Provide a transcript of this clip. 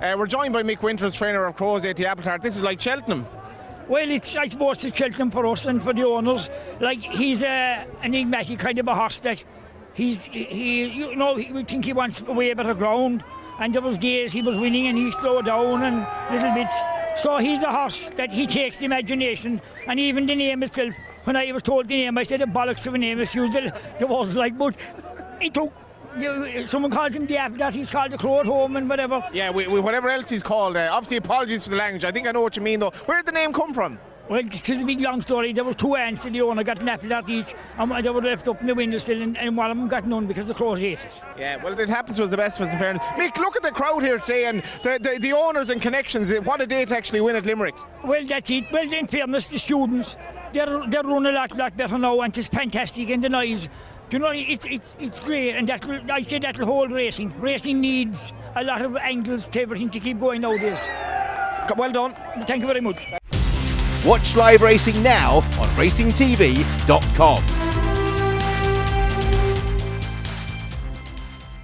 Uh, we're joined by Mick Winters, trainer of Crowsatedappletart. This is like Cheltenham. Well, it's I suppose it's Cheltenham for us and for the owners. Like he's a enigmatic kind of a horse that he's he you know we think he wants a way better ground. And there was days he was winning and he slowed down and little bits. So he's a horse that he takes the imagination and even the name itself. When I was told the name, I said the bollocks of a name. It's used the, the words like, but it took. You- Someone calls him the apple that he's called the crow at home and whatever. Yeah, we, we, whatever else he's called. Uh, obviously, apologies for the language. I think I know what you mean, though. Where did the name come from? Well, it is a big long story. There was two ants in the owner got an apple at each, and they were left up in the windowsill, and, and one of them got none because the crows ate it. Yeah, well, it happens to us the best of us, in fairness. Mick, look at the crowd here today and the, the, the owners and connections. What a day to actually win at Limerick. Well, that's it. Well, in fairness, the students, they're, they're running a lot, lot better now, and it's fantastic, and the noise. You know, it's, it's, it's great, and that I say that'll hold racing. Racing needs a lot of angles to everything to keep going nowadays. Well done. Thank you very much. Watch live racing now on racingtv.com.